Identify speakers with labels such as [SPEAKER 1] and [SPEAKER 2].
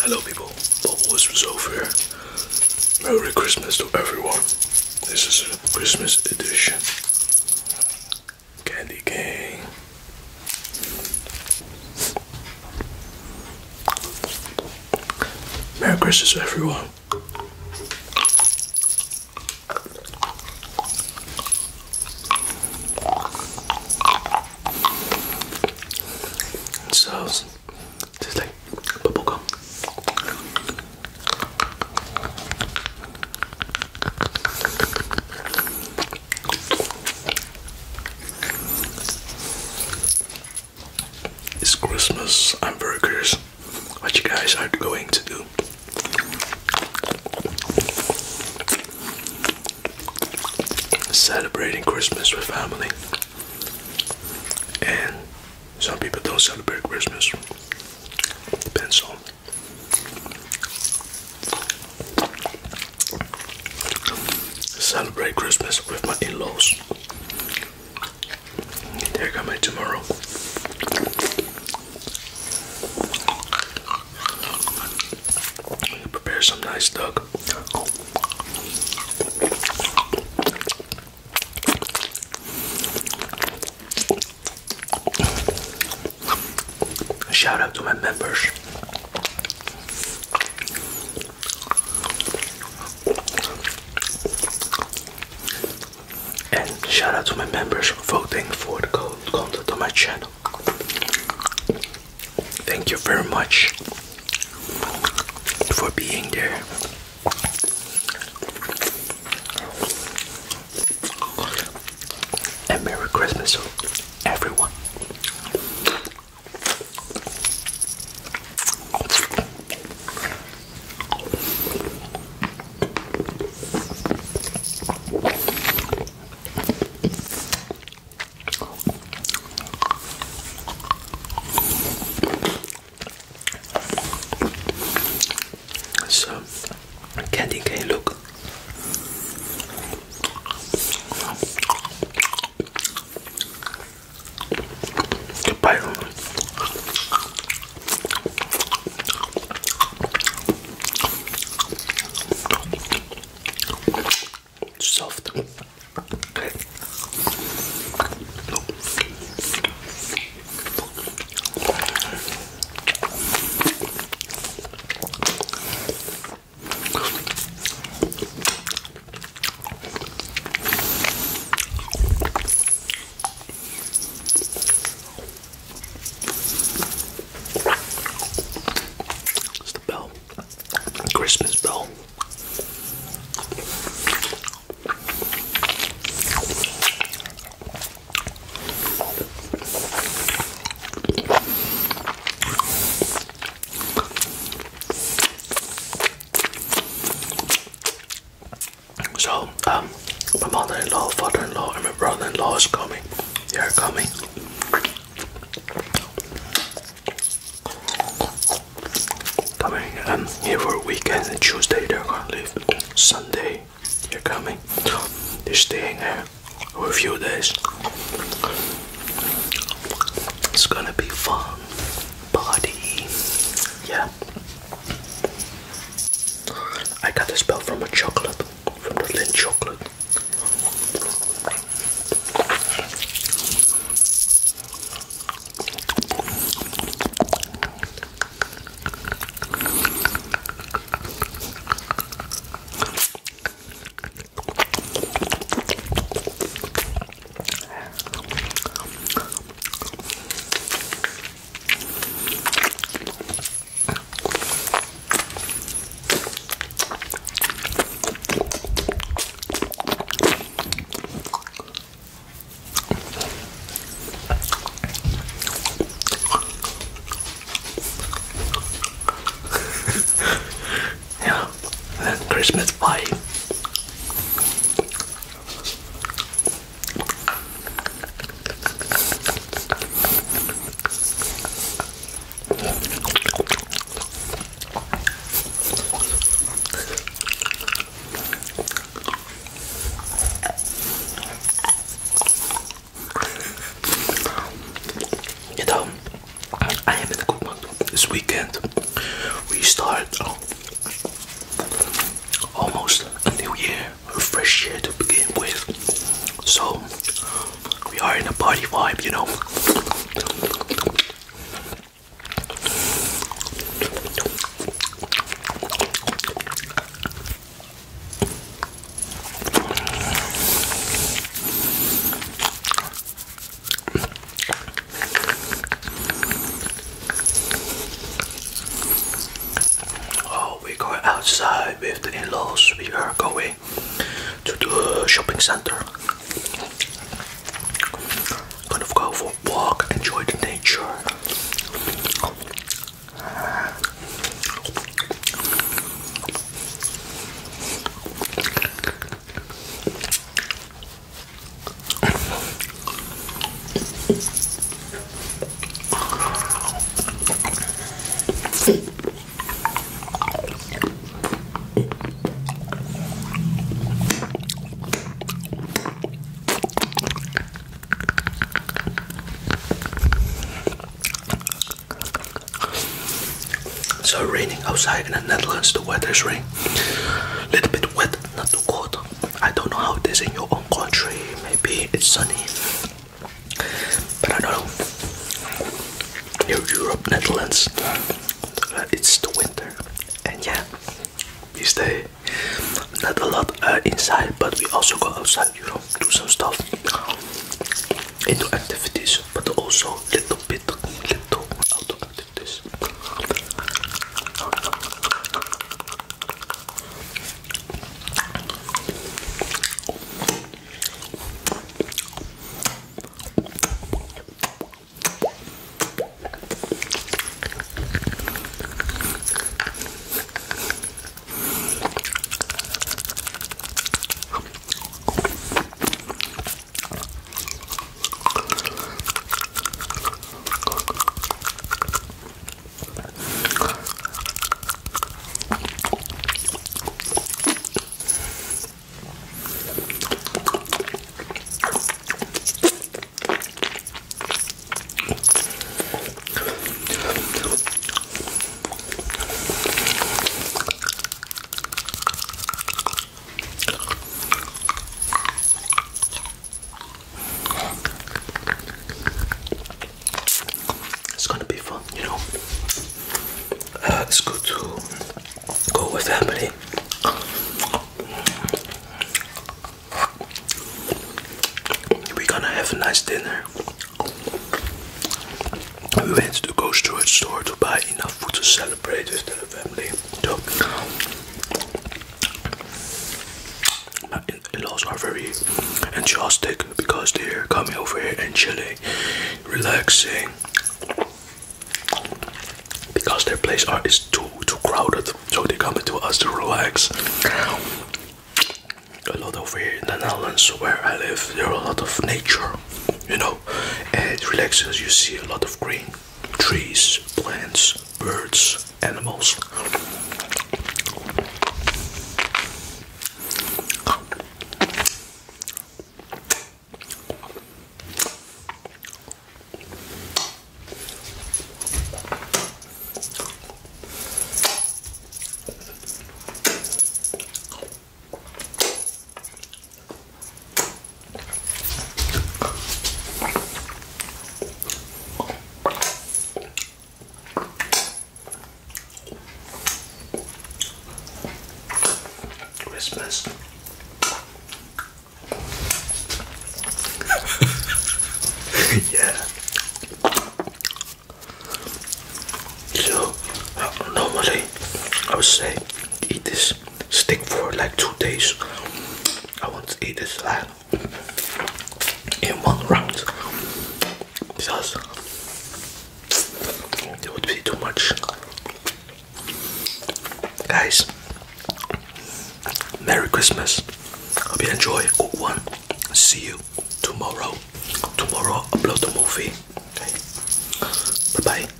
[SPEAKER 1] Hello people, Bubble Whispers over here. Merry Christmas to everyone. This is a Christmas edition. Candy cane. Merry Christmas everyone. It's Christmas. I'm very curious what you guys are going to do. Celebrating Christmas with family. And some people don't celebrate Christmas. Depends on. Celebrate Christmas with my in-laws. They're coming tomorrow. Prepare some nice duck. Shout out to my members. And shout out to my members voting for the content on my channel. Thank you very much being there. And Merry Christmas, everyone. So, candy cane look. Goodbye. Soft. Okay. It's the bell. Christmas bell. So, um, my mother-in-law, and my brother-in-law is coming. They are coming. Coming um, here for a weekend and Tuesday they're gonna leave. Sunday they're coming. They're staying here for a few days. It's gonna be fun. Party. Yeah. I got this belt from a chocolate. Outside with the in-laws. We are going to the shopping center. Gonna go for a walk, enjoy the nature. So raining outside in the Netherlands, the weather is rain. Little bit wet, not too cold. I don't know how it is in your own country. Maybe it's sunny. But I don't know. Here Europe, Netherlands, uh, it's the winter. And yeah, we stay not a lot uh, inside, but we also go outside, you know, do some stuff. Into activities, but also little bit, little outdoor activities. It's gonna be fun, you know. Uh, it's good to go with family. We're gonna have a nice dinner. We went to the grocery store to buy enough food to celebrate with the family. So, my in-laws are very enthusiastic because they're coming over here and chilling, relaxing. Because their place are is too too crowded, so they come to us to relax. A lot over here in the Netherlands, where I live, there are a lot of nature, you know, and it relaxes. You see a lot of green trees, plants, birds, animals. Christmas. yeah. So uh, normally I would say eat this stick for like two days. I want to eat this like in one round because it would be too much. Guys, Merry Christmas. Hope you enjoy. Good one. See you tomorrow. Tomorrow upload the movie. Okay. Bye bye.